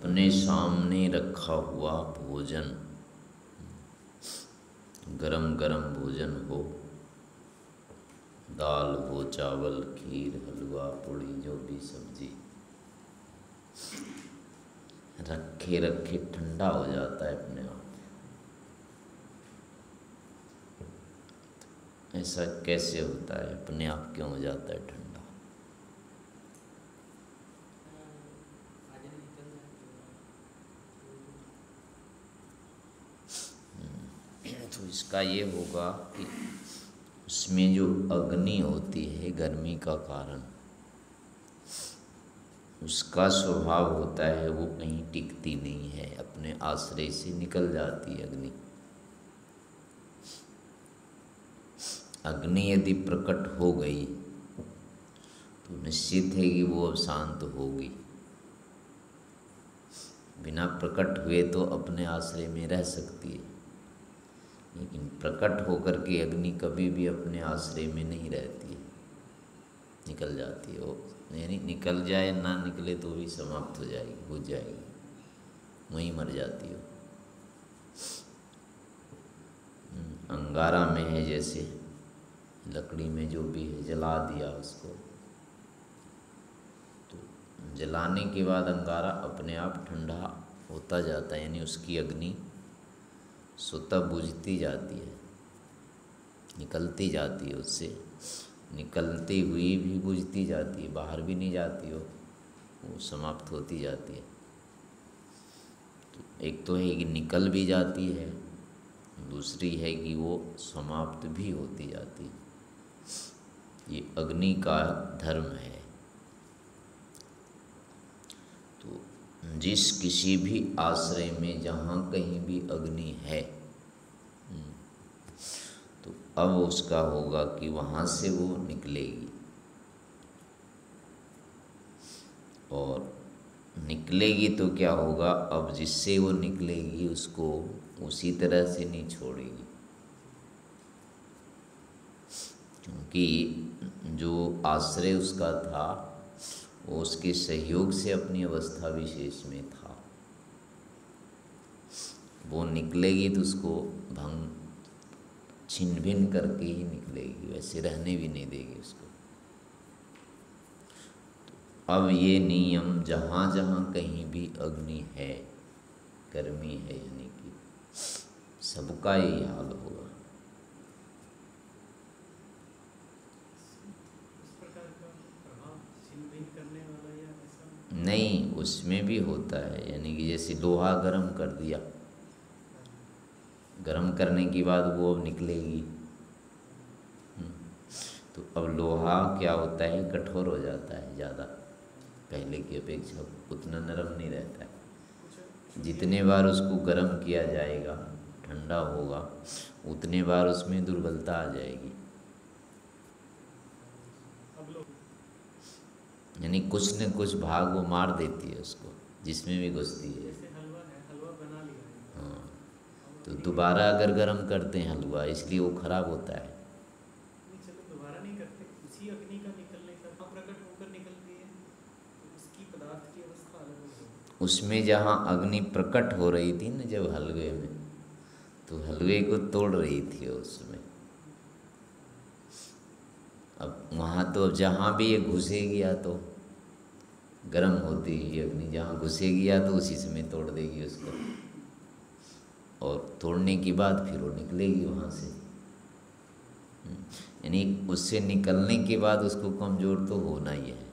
अपने सामने रखा हुआ भोजन। गरम गरम भोजन हो। दाल हो चावल, खीर, हलवा, पूड़ी, जो भी सब्ज़ी। रखे रखे, ठंडा हो जाता है अपने आप। ऐसा कैसे होता है? अपने आप क्यों हो जाता है ठंडा तो इसका ये होगा कि उसमें जो अग्नि होती है, गर्मी का कारण, उसका स्वभाव होता है, वो कहीं टिकती नहीं है, अपने आश्रय से निकल जाती है अग्नि। अग्नि यदि प्रकट हो गई तो निश्चित है कि वो अब शांत होगी। बिना प्रकट हुए तो अपने आश्रय में रह सकती है। लेकिन प्रकट होकर के अग्नि कभी भी अपने आश्रय में नहीं रहती है निकल जाती है। वो यानी निकल जाए ना निकले तो भी समाप्त हो जाएगी बुझ जाएगी। वहीं मर जाती हो। हम्म, अंगारा में है जैसे लकड़ी में जो भी है जला दिया उसको। तो जलाने के बाद अंगारा अपने आप ठंडा होता जाता है यानी उसकी अग्नि स्वतः बुझती जाती है, निकलती जाती है उससे। निकलती हुई भी बुझती जाती है, बाहर भी नहीं जाती हो, वो समाप्त होती जाती है। तो एक तो है कि निकल भी जाती है, दूसरी है कि वो समाप्त भी होती जाती है। ये अग्नि का धर्म है तो जिस किसी भी आश्रय में जहाँ कहीं भी अग्नि है। हम्म, तो अब उसका होगा कि वहाँ से वो निकलेगी। और निकलेगी तो क्या होगा? अब जिससे वो निकलेगी उसको उसी तरह से नहीं छोड़ेगी। क्योंकि जो आश्रय उसका था वो उसके सहयोग से अपनी अवस्था विशेष में था। वो निकलेगी तो उसको भंग छिन भिन करके ही निकलेगी, वैसे रहने भी नहीं देगी उसको। तो अब ये नियम जहाँ जहाँ कहीं भी अग्नि है गर्मी है यानी कि सबका यही हाल होगा। उसमें भी होता है यानी कि जैसे लोहा गर्म कर दिया। गर्म करने के बाद वो अब निकलेगी। हम्म, तो अब लोहा क्या होता है कठोर हो जाता है ज़्यादा। पहले की अपेक्षा उतना नरम नहीं रहता है। जितने बार उसको गर्म किया जाएगा ठंडा होगा उतने बार उसमें दुर्बलता आ जाएगी। यानी कुछ न कुछ भाग वो मार देती है उसको जिसमें भी घुसती है। हाँ तो दोबारा अगर गर्म करते हैं हलवा इसलिए वो खराब होता है। उसमें जहाँ अग्नि प्रकट हो रही थी ना जब हलवे में तो हलवे को तोड़ रही थी उसमें। अब वहाँ तो जहाँ भी ये घुसेगी या तो गर्म होती ही अग्नि, जहाँ घुसेगी या तो उसी समय तोड़ देगी उसको। और तोड़ने के बाद फिर वो निकलेगी वहाँ से। यानी उससे निकलने के बाद उसको कमज़ोर तो होना ही है।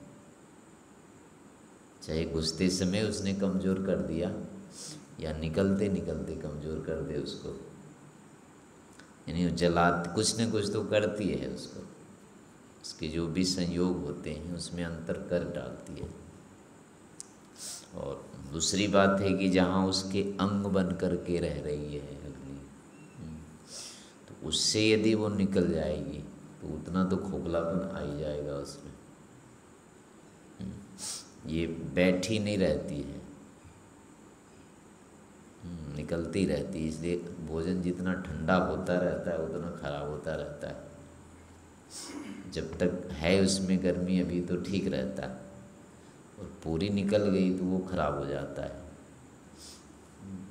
चाहे घुसते समय उसने कमज़ोर कर दिया, या निकलते निकलते कमज़ोर कर दे उसको। यानी जला, कुछ न कुछ तो करती है उसको। उसके जो भी संयोग होते हैं, उसमें अंतर कर डालती है। और दूसरी बात है कि जहाँ उसके अंग बन कर के रह रही है अग्नि। हम्म, तो उससे यदि वो निकल जाएगी तो उतना तो खोखलापन आ ही जाएगा उसमें। हम्म, ये बैठी नहीं रहती है। हम्म, निकलती रहती है इसलिए भोजन जितना ठंडा होता रहता है उतना खराब होता रहता है। जब तक है उसमें गर्मी अभी तो ठीक रहता है। और पूरी निकल गई तो वो खराब हो जाता है।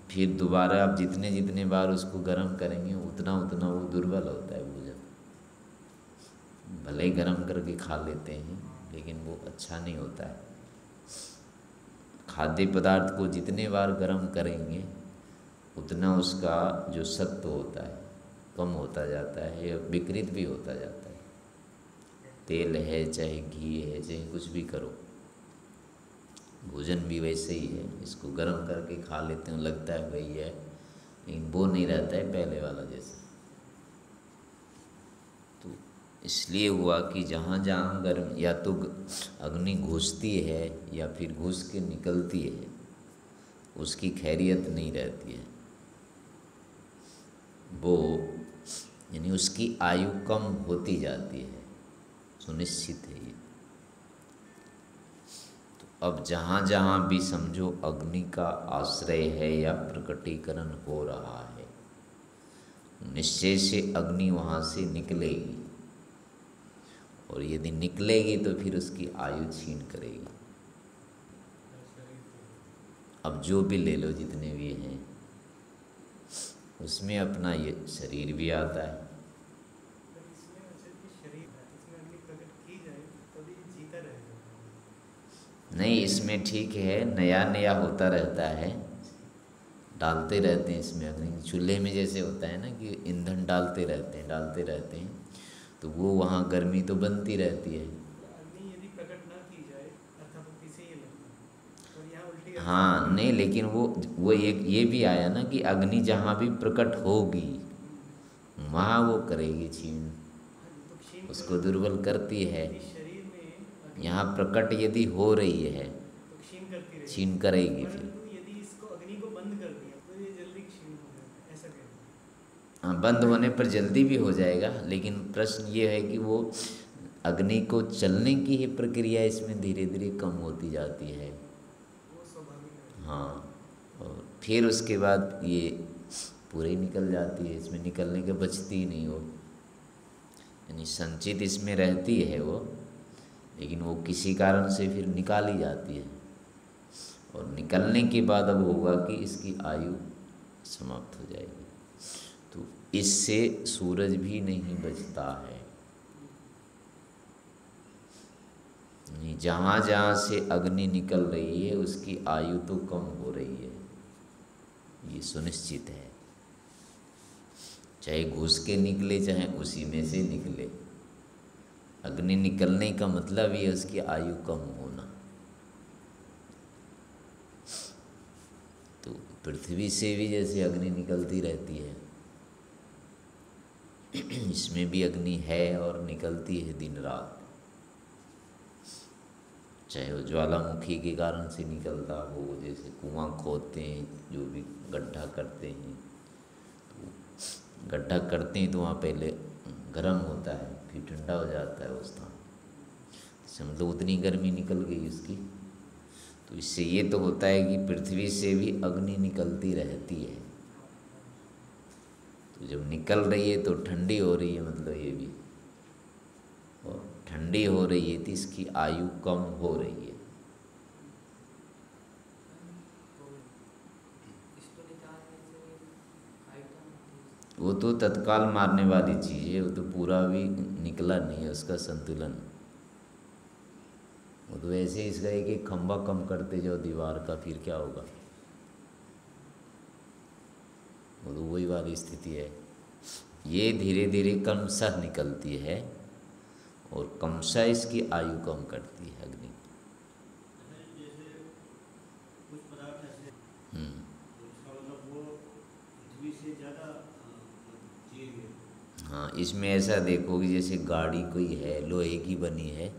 फिर दोबारा आप जितने जितने बार उसको गर्म करेंगे, उतना उतना वो दुर्बल होता है भोजन भले ही गर्म करके खा लेते हैं, लेकिन वो अच्छा नहीं होता है। खाद्य पदार्थ को जितने बार गर्म करेंगे, उतना उसका जो सत्व होता है, कम होता जाता है या विकृत भी होता जाता है। तेल है, चाहे घी है, चाहे कुछ भी करो। भोजन भी वैसे ही है। इसको गर्म करके खा लेते हैं, लगता है वही है, लेकिन वो नहीं रहता है पहले वाला जैसा। तो इसलिए हुआ कि जहाँ जहाँ गर्म या तो अग्नि घुसती है या फिर घुस के निकलती है, उसकी खैरियत नहीं रहती है। वो, यानी उसकी आयु कम होती जाती है, सुनिश्चित है ये। अब जहाँ जहाँ भी समझो अग्नि का आश्रय है या प्रकटीकरण हो रहा है, निश्चय से अग्नि वहाँ से निकलेगी। और यदि निकलेगी तो फिर उसकी आयु छीन करेगी। अब जो भी ले लो जितने भी हैं, उसमें अपना ये शरीर भी आता है। नहीं इसमें ठीक है नया नया होता रहता है। डालते रहते हैं इसमें अग्नि चूल्हे में जैसे होता है ना कि ईंधन डालते रहते हैं डालते रहते हैं तो वो वहाँ गर्मी तो बनती रहती है। हाँ नहीं लेकिन वो वो एक ये भी आया ना कि अग्नि जहाँ भी प्रकट होगी वहाँ वो करेगी छीन हाँ, तो उसको दुर्बल करती है। यहाँ प्रकट यदि हो रही है तो छीन करेगी फिर। हाँ बंद होने पर जल्दी भी हो जाएगा लेकिन प्रश्न ये है कि वो अग्नि को चलने की ही प्रक्रिया इसमें धीरे धीरे कम होती जाती है। हाँ। और फिर उसके बाद ये पूरे निकल जाती है इसमें निकलने के बचती ही नहीं वो। यानी संचित इसमें रहती है वो। लेकिन वो किसी कारण से फिर निकाली जाती है। और निकलने के बाद अब होगा कि इसकी आयु समाप्त हो जाएगी। तो इससे सूरज भी नहीं बचता है। जहाँ जहाँ से अग्नि निकल रही है, उसकी आयु तो कम हो रही है। ये सुनिश्चित है। चाहे घुस के निकले, चाहे उसी में से निकले। अग्नि निकलने का मतलब ही है उसकी आयु कम होना। तो पृथ्वी से भी जैसे अग्नि निकलती रहती है, इसमें भी अग्नि है और निकलती है दिन रात। चाहे वो ज्वालामुखी के कारण से निकलता हो, जैसे कुआँ खोदते हैं, जो भी गड्ढा करते हैं तो गड्ढा करते हैं तो वहाँ पहले गर्म होता है, फिर ठंडा हो जाता है वो स्थान। इससे मतलब उतनी गर्मी निकल गई उसकी। तो इससे ये तो होता है कि पृथ्वी से भी अग्नि निकलती रहती है। तो जब निकल रही है तो ठंडी हो रही है मतलब ये भी। और ठंडी हो रही है तो इसकी आयु कम हो रही है। वो तो तत्काल मारने वाली चीज़ है, वो तो पूरा भी निकला नहीं है उसका संतुलन। वो तो ऐसे इसका एक खंबा कम करते जाओ दीवार का, फिर क्या होगा? वो तो वही वाली स्थिति है। ये धीरे धीरे कमशः निकलती है और कमशः इसकी आयु कम करती है अग्नि। हाँ इसमें ऐसा देखो कि जैसे गाड़ी कोई है, लोहे की बनी है,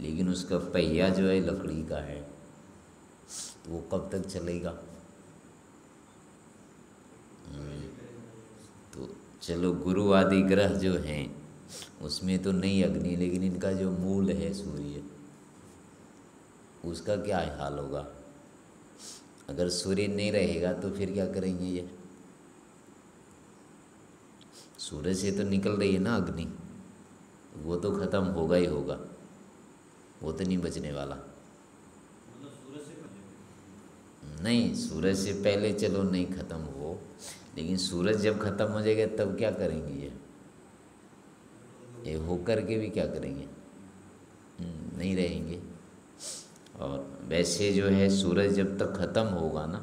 लेकिन उसका पहिया जो है लकड़ी का है। तो वो कब तक चलेगा? तो चलो गुरु आदि ग्रह जो हैं, उसमें तो नहीं अग्नि, लेकिन इनका जो मूल है सूर्य, उसका क्या हाल होगा? अगर सूर्य नहीं रहेगा तो फिर क्या करेंगे ये? सूरज से तो निकल रही है ना अग्नि। वो तो ख़त्म होगा ही होगा। वो तो नहीं बचने वाला। नहीं सूरज से पहले चलो नहीं ख़त्म हो। लेकिन सूरज जब ख़त्म हो जाएगा तब क्या करेंगे ये? ये होकर के भी क्या करेंगे? हम्म, नहीं रहेंगे। और वैसे जो है सूरज जब तक ख़त्म होगा ना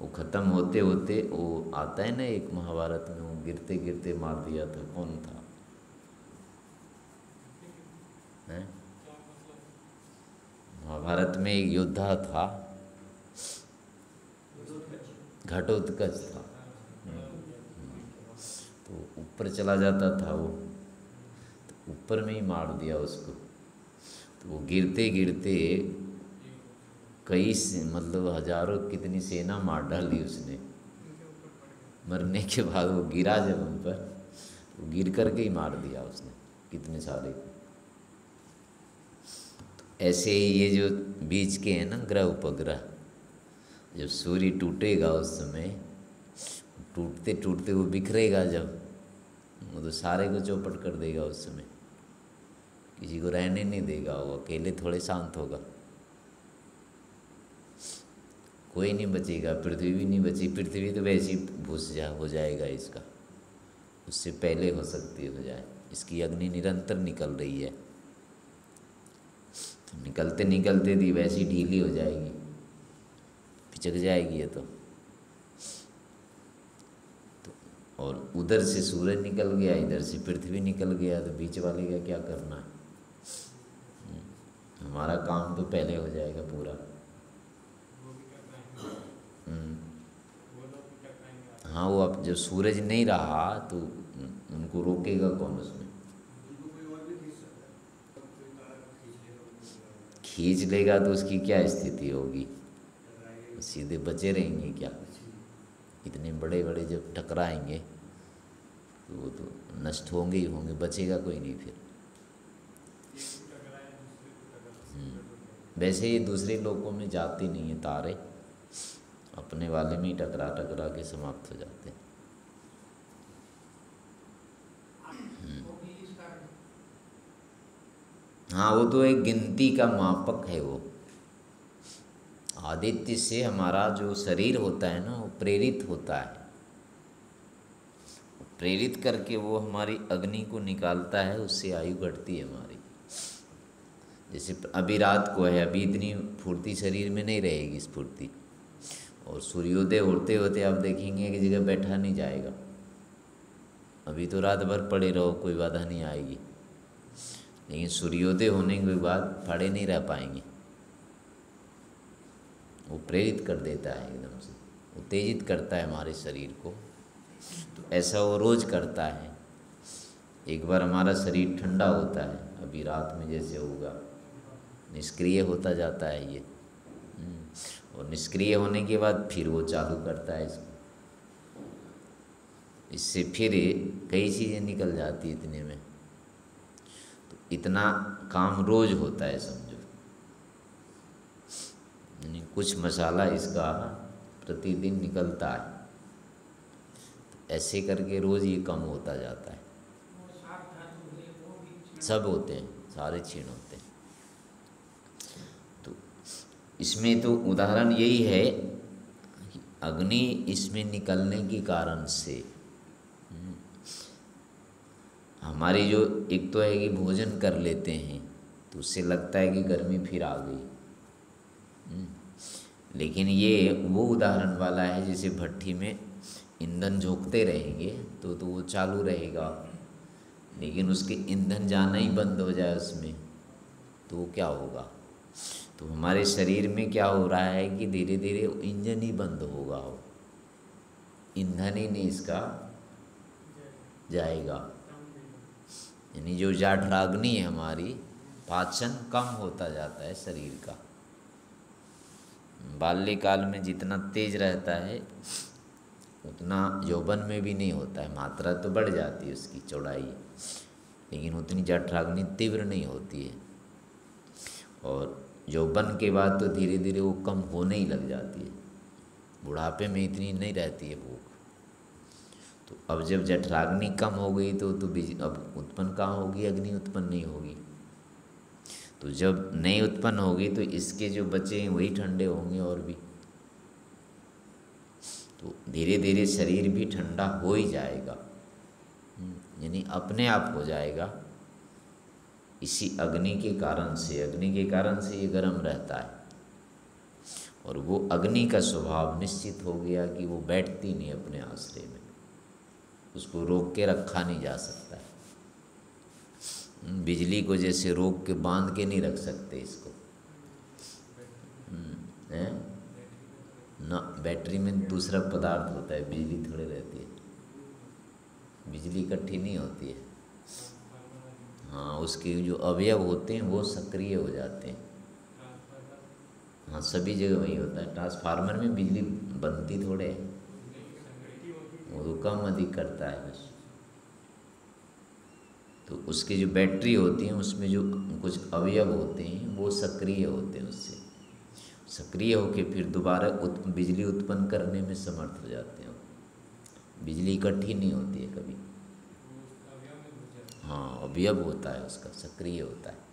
वो ख़त्म होते होते वो आता है ना एक महाभारत में, वो गिरते गिरते मार दिया था। कौन था? महाभारत में एक योद्धा था। घटोत्कच था। तो ऊपर चला जाता था वो। तो ऊपर में ही मार दिया उसको। तो वो गिरते गिरते कई से मतलब हज़ारों कितनी सेना मार डाली उसने। मरने के बाद वो गिरा जब उन पर तो गिर करके ही मार दिया उसने, कितने सारे तो ऐसे ही ये जो बीच के हैं ना ग्रह उपग्रह, जब सूर्य टूटेगा उस समय, टूटते टूटते वो बिखरेगा जब, वो तो सारे को चौपट कर देगा उस समय। किसी को रहने नहीं देगा, वो अकेले थोड़े शांत होगा। कोई नहीं बचेगा पृथ्वी भी नहीं बची पृथ्वी तो वैसी भूस जा हो जाएगा इसका। उससे पहले हो सकती हो जाए। इसकी अग्नि निरंतर निकल रही है। तो निकलते निकलते थी वैसी ढीली हो जाएगी। पिचक जाएगी ये तो। तो और उधर से सूरज निकल गया इधर से पृथ्वी निकल गया तो बीच वाले का क्या करना है? हम्म, हमारा काम तो पहले हो जाएगा पूरा। हाँ वो अब जब सूरज नहीं रहा तो उनको रोकेगा कौन उसमें? खींच लेगा तो उसकी क्या स्थिति होगी? सीधे बचे रहेंगे क्या? इतने बड़े बड़े जब टकराएँगे तो वो तो नष्ट होंगे ही होंगे, बचेगा कोई नहीं फिर। हम्म। वैसे ये दूसरे लोगों में जाती नहीं है तारे। अपने वाले में ही टकरा टकरा के समाप्त हो जाते हैं। हम्म। हाँ वो तो एक गिनती का मापक है वो। आदित्य से हमारा जो शरीर होता है ना, वो प्रेरित होता है। प्रेरित करके वो हमारी अग्नि को निकालता है, उससे आयु घटती है हमारी। जैसे अभी रात को है, अभी इतनी फुर्ती शरीर में नहीं रहेगी स्फूर्ति और सूर्योदय होते होते आप देखेंगे कि जगह बैठा नहीं जाएगा। अभी तो रात भर पड़े रहो, कोई बाधा नहीं आएगी। लेकिन सूर्योदय होने के बाद पड़े नहीं रह पाएँगे। वो प्रेरित कर देता है एकदम से। उत्तेजित करता है हमारे शरीर को। तो ऐसा वो रोज़ करता है। एक बार हमारा शरीर ठंडा होता है। अभी रात में जैसे होगा। निष्क्रिय होता जाता है ये। और निष्क्रिय होने के बाद फिर वो चालू करता है इसको। इससे फिर कई चीज़ें निकल जाती इतने में। तो इतना काम रोज़ होता है समझो। यानी कुछ मसाला इसका प्रतिदिन निकलता है। तो ऐसे करके रोज़ ये कम होता जाता है। सब होते हैं सारे छीण होते हैं। इसमें तो उदाहरण यही है अग्नि इसमें निकलने के कारण से हम्म, हमारी जो एक तो है कि भोजन कर लेते हैं तो उससे लगता है कि गर्मी फिर आ गई लेकिन ये वो उदाहरण वाला है जैसे भट्टी में ईंधन झोंकते रहेंगे तो तो वो चालू रहेगा लेकिन उसके ईंधन जाना ही बंद हो जाए उसमें तो क्या होगा? तो हमारे शरीर में क्या हो रहा है कि धीरे धीरे इंजन ही बंद होगा वो। ईंधन ही नहीं इसका जाएगा। यानी जो जाठराग्नि है हमारी, पाचन कम होता जाता है शरीर का। बाल्यकाल में जितना तेज रहता है, उतना यौवन में भी नहीं होता है, मात्रा तो बढ़ जाती है उसकी चौड़ाई। लेकिन उतनी जठराग्नि तीव्र नहीं होती है। और यौवन के बाद तो धीरे धीरे वो कम होने ही लग जाती है। बुढ़ापे में इतनी नहीं रहती है भूख। तो अब जब जठराग्नि कम हो गई तो तो अब उत्पन्न कहाँ होगी? अग्नि उत्पन्न नहीं होगी। तो जब नहीं उत्पन्न होगी तो इसके जो बच्चे हैं वही ठंडे होंगे और भी। तो धीरे धीरे शरीर भी ठंडा हो ही जाएगा। यानी अपने आप हो जाएगा। इसी अग्नि के कारण से अग्नि के कारण से ये गर्म रहता है। और वो अग्नि का स्वभाव निश्चित हो गया कि वो बैठती नहीं अपने आश्रय में। उसको रोक के रखा नहीं जा सकता। है बिजली को जैसे रोक के बाँध के नहीं रख सकते इसको। हम्म, है? ना बैटरी में दूसरा पदार्थ होता है बिजली थोड़ी रहती है। बिजली इकट्ठी नहीं होती है। हाँ उसके जो अवयव होते हैं वो सक्रिय हो जाते हैं। हाँ सभी जगह वही होता है। ट्रांसफार्मर में बिजली बनती थोड़े वो तो कम अधिक करता है बस। तो उसकी जो बैटरी होती है उसमें जो कुछ अवयव होते हैं वो सक्रिय होते हैं उससे। सक्रिय होकर फिर दोबारा उत, बिजली उत्पन्न करने में समर्थ हो जाते हैं। बिजली इकट्ठी नहीं होती है कभी। हाँ अवयव होता है उसका, सक्रिय होता है।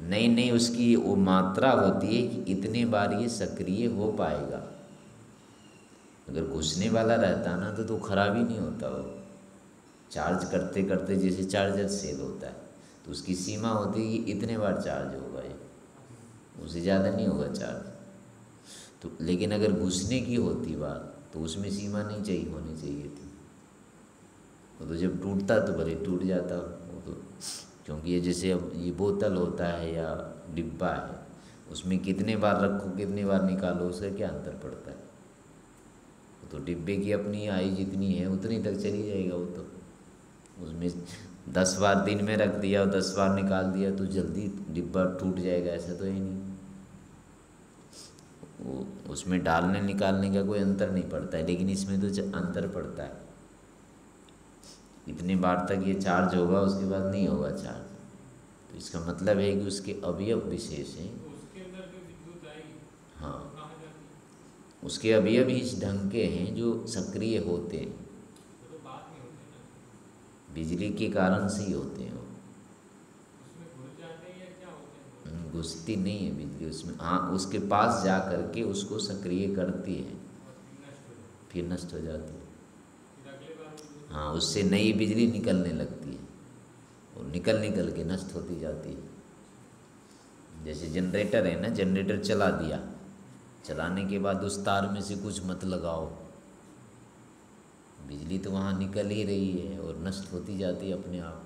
नहीं नहीं, उसकी वो मात्रा होती है कि इतने बार ये सक्रिय हो पाएगा। अगर घुसने वाला रहता ना तो तो खराब ही नहीं होता वो। चार्ज करते करते जैसे चार्जर सेल होता है तो उसकी सीमा होती है कि इतने बार चार्ज होगा ये। उससे ज़्यादा नहीं होगा चार्ज। तो लेकिन अगर घुसने की होती बात तो उसमें सीमा नहीं चाहिए, होनी चाहिए थी वो तो जब टूटता तो भले टूट जाता वो तो क्योंकि ये जैसे अब ये बोतल होता है या डिब्बा है, उसमें कितने बार रखो, कितने बार निकालो उसका क्या अंतर पड़ता है? वो तो डिब्बे की अपनी आई जितनी है, उतनी तक चली जाएगा वो तो। उसमें दस बार दिन में रख दिया और दस बार निकाल दिया तो जल्दी डिब्बा टूट जाएगा, ऐसा तो ही नहीं। वो, उसमें डालने निकालने का कोई अंतर नहीं पड़ता है, लेकिन इसमें तो अंतर पड़ता है। इतनी बार तक ये चार्ज होगा उसके बाद नहीं होगा चार्ज तो इसका मतलब है कि उसके अवयव विशेष हैं। हाँ। उसके अवयव इस ढंग के हैं जो सक्रिय होते हैं। बिजली के कारण से ही होते हैं वो। हम्म, घुसती नहीं है बिजली उसमें। हाँ उसके पास जा कर के उसको सक्रिय करती है। फिर नष्ट हो जाती है। हाँ उससे नई बिजली निकलने लगती है और निकल निकल के नष्ट होती जाती है। जैसे जनरेटर है ना, जनरेटर चला दिया, चलाने के बाद उस तार में से कुछ मत लगाओ। बिजली तो वहाँ निकल ही रही है और नष्ट होती जाती है अपने आप।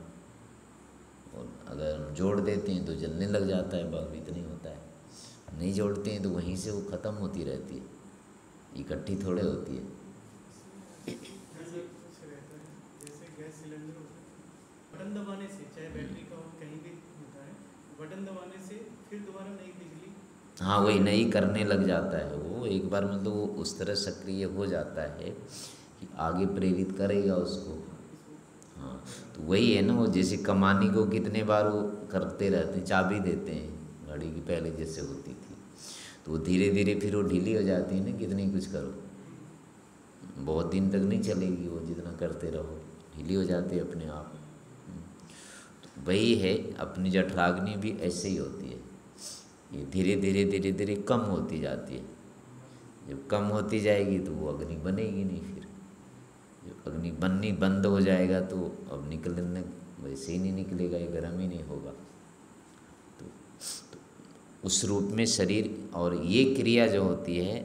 और अगर हम जोड़ देते हैं तो जलने लग जाता है बल्ब इतना होता है। नहीं जोड़ते हैं तो वहीं से वो ख़त्म होती रहती है, इकट्ठी थोड़े होती है। बटन दबाने से, चाहे बैटरी का कहीं भी होता है, बटन दबाने से फिर दोबारा नई बिजली हाँ वही नहीं करने लग जाता है वो। एक बार मतलब वो उस तरह सक्रिय हो जाता है कि आगे प्रेरित करेगा उसको। हाँ तो वही है ना वो, जैसे कमानी को कितने बार वो करते रहते हैं, चाबी देते हैं, गाड़ी की पहले जैसे होती थी। तो वो धीरे धीरे फिर वो ढीली हो जाती है ना, कितनी कुछ करो। बहुत दिन तक नहीं चलेगी वो, जितना करते रहो। ढीली हो जाती है अपने आप। वही है अपनी जठराग्नि भी ऐसे ही होती है। ये धीरे धीरे धीरे धीरे कम होती जाती है। जब कम होती जाएगी तो वो अग्नि बनेगी नहीं फिर। जब अग्नि बननी बंद हो जाएगा तो अब निकलने वैसे ही नहीं निकलेगा ये गर्म ही नहीं होगा। तो, तो उस रूप में शरीर और ये क्रिया जो होती है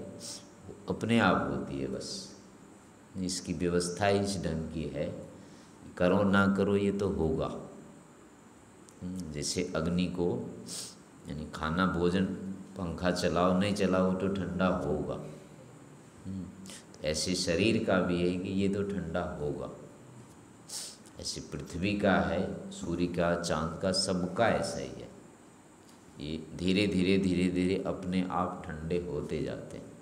अपने आप होती है बस। इसकी व्यवस्था इस ढंग की है करो ना करो ये तो होगा। जैसे अग्नि को यानी खाना भोजन पंखा चलाओ नहीं चलाओ तो ठंडा होगा। हम्म, ऐसे शरीर का भी है कि ये तो ठंडा होगा। ऐसे पृथ्वी का है सूर्य का चाँद का सबका ऐसा ही है। ये धीरे धीरे धीरे धीरे अपने आप ठंडे होते जाते हैं।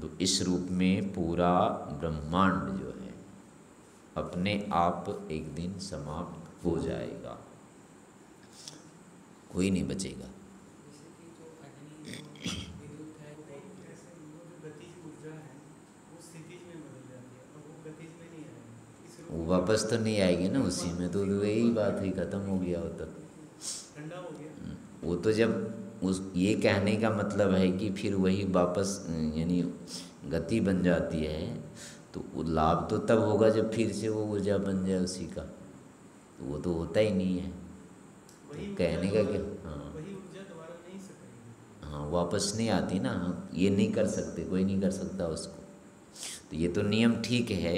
तो इस रूप में पूरा ब्रह्मांड जो है अपने आप एक दिन समाप्त हो जाएगा। कोई नहीं बचेगा। वो वापस तो नहीं आएगी ना, उसी में तो यही बात हुई, ख़त्म हो गया वो तो। हो वो तो जब उस, ये कहने का मतलब है कि फिर वही वापस, यानी गति बन जाती है तो लाभ तो तब होगा जब फिर से वो ऊर्जा बन जाए उसी का। तो वो तो होता ही नहीं है। तो कहने का क्या? हाँ। हाँ वापस नहीं आती ना ये नहीं कर सकते कोई नहीं कर सकता उसको। तो ये तो नियम ठीक है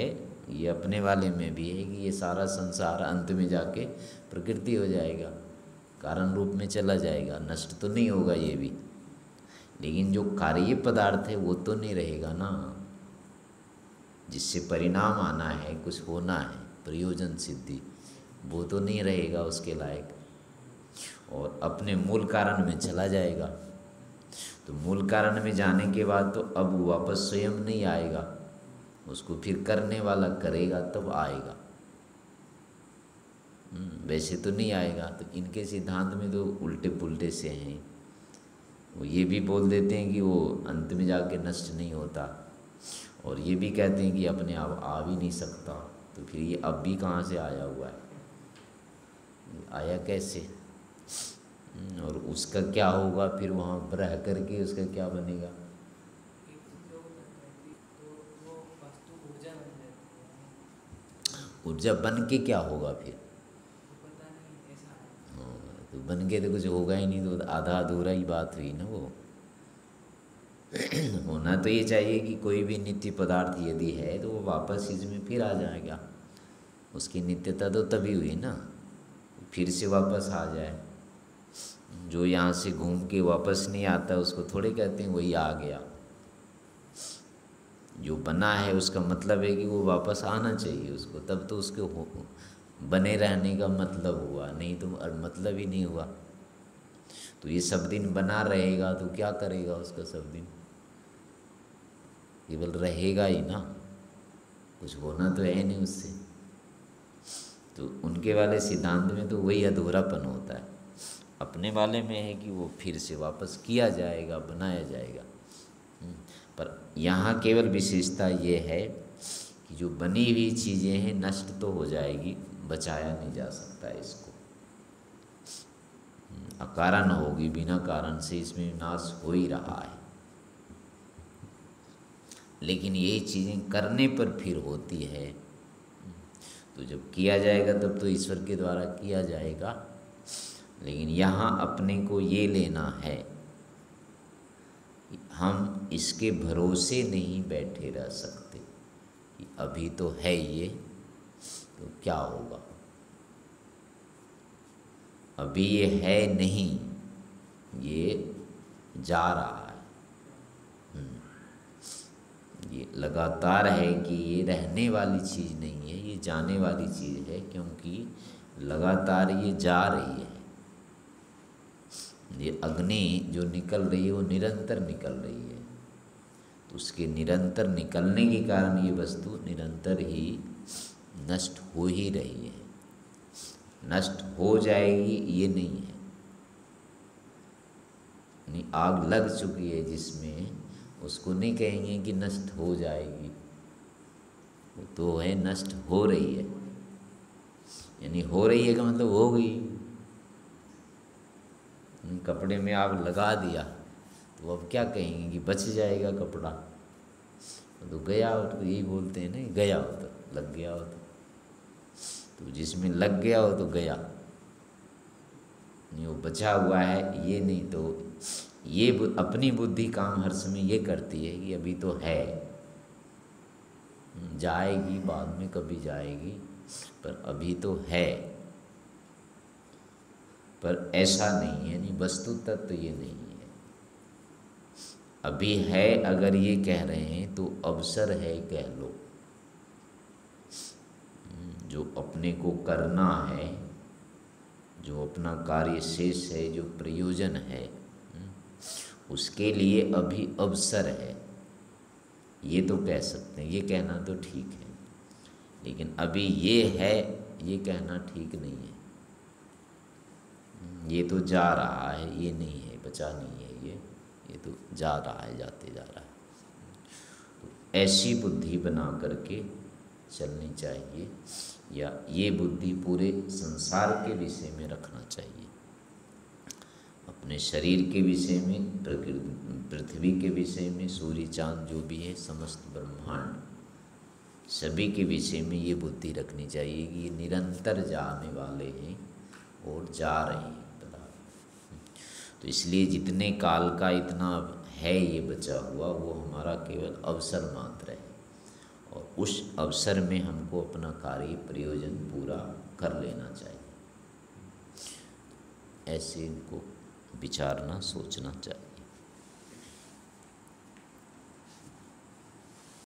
ये अपने वाले में भी है कि ये सारा संसार अंत में जाके प्रकृति हो जाएगा कारण रूप में चला जाएगा नष्ट तो नहीं होगा ये भी। लेकिन जो कार्य पदार्थ है वो तो नहीं रहेगा ना। जिससे परिणाम आना है कुछ होना है प्रयोजन सिद्धि। वो तो नहीं रहेगा उसके लायक। और अपने मूल कारण में चला जाएगा। तो मूल कारण में जाने के बाद तो अब वापस स्वयं नहीं आएगा। उसको फिर करने वाला करेगा तब आएगा। हम्म, वैसे तो नहीं आएगा। तो इनके सिद्धांत में तो उल्टे पुल्टे से हैं। वो ये भी बोल देते हैं कि वो अंत में जाके नष्ट नहीं होता। और ये भी कहते हैं कि अपने आप आ भी नहीं सकता। तो फिर ये अब भी कहाँ से आया हुआ है? आया कैसे? हम्म, और उसका क्या होगा? फिर वहाँ रह करके उसका क्या बनेगा? ऊर्जा बन के क्या होगा फिर? हाँ तो बन के तो कुछ होगा ही नहीं तो आधा अधूरा ही बात हुई ना वो। होना तो ये चाहिए कि कोई भी नित्य पदार्थ यदि है तो वो वापस इसमें फिर आ जाएगा। उसकी नित्यता तो तभी हुई ना। फिर से वापस आ जाए। जो यहाँ से घूम के वापस नहीं आता, उसको थोड़े कहते हैं, वही आ गया। जो बना है, उसका मतलब है कि वो वापस आना चाहिए उसको। तब तो उसके हो, बने रहने का मतलब हुआ। नहीं तो मतलब ही नहीं हुआ। तो ये सब दिन बना रहेगा तो क्या करेगा उसका सब दिन? केवल रहेगा ही ना। कुछ होना तो है नहीं उससे। तो उनके वाले सिद्धांत में तो वही अधूरापन होता है। अपने वाले में है कि वो फिर से वापस किया जाएगा बनाया जाएगा। हम्म, पर यहाँ केवल विशेषता ये है कि जो बनी हुई चीज़ें हैं नष्ट तो हो जाएगी बचाया नहीं जा सकता इसको। हम्म, अकारण होगी बिना कारण से इसमें नाश हो ही रहा है। लेकिन ये चीज़ें करने पर फिर होती है तो जब किया जाएगा तब तो ईश्वर के द्वारा किया जाएगा। लेकिन यहाँ अपने को ये लेना है, हम इसके भरोसे नहीं बैठे रह सकते कि अभी तो है ये तो क्या होगा? अभी ये है नहीं, ये जा रहा है। हम्म। ये लगातार है कि ये रहने वाली चीज़ नहीं है जाने वाली चीज़ है क्योंकि लगातार ये जा रही है। ये अग्नि जो निकल रही है, वो निरंतर निकल रही है। तो उसके निरंतर निकलने के कारण ये वस्तु निरंतर ही नष्ट हो ही रही है। नष्ट हो जाएगी, ये नहीं है। आग लग चुकी है जिसमें उसको नहीं कहेंगे कि नष्ट हो जाएगी। तो है, नष्ट हो रही है। यानी हो रही है का मतलब हो गई। कपड़े में आग लगा दिया तो अब क्या कहेंगे कि बच जाएगा कपड़ा। तो गया हो तो यही बोलते हैं ना, गया हो तो लग गया हो तो। तो जिसमें लग गया हो तो गया। नहीं वो बचा हुआ है, ये नहीं तो ये अपनी बुद्धि काम हर समय ये करती है कि अभी तो है। जाएगी, बाद में कभी जाएगी, पर अभी तो है। पर ऐसा नहीं है, नहीं, वस्तु तत्व तो ये नहीं है। अभी है, अगर ये कह रहे हैं तो अवसर है कह लो। जो अपने को करना है, जो अपना कार्य शेष है, जो प्रयोजन है उसके लिए अभी अवसर है। ये तो कह सकते हैं, ये कहना तो ठीक है। लेकिन अभी ये है, ये कहना ठीक नहीं है। ये तो जा रहा है, ये नहीं है, बचा नहीं है ये। ये तो जा रहा है, जाते जा रहा है। तो ऐसी बुद्धि बना करके चलनी चाहिए, या ये बुद्धि पूरे संसार के विषय में रखना चाहिए। अपने शरीर के विषय में, प्रकृति पृथ्वी के विषय में, सूर्य, चाँद, जो भी है, समस्त ब्रह्मांड, सभी के विषय में ये बुद्धि रखनी चाहिए कि ये निरंतर जाने वाले हैं और जा रहे हैं तो इसलिए जितने काल का इतना है ये बचा हुआ, वो हमारा केवल अवसर मात्र है। और उस अवसर में हमको अपना कार्य, प्रयोजन पूरा कर लेना चाहिए। ऐसे इनको विचारना, सोचना चाहिए।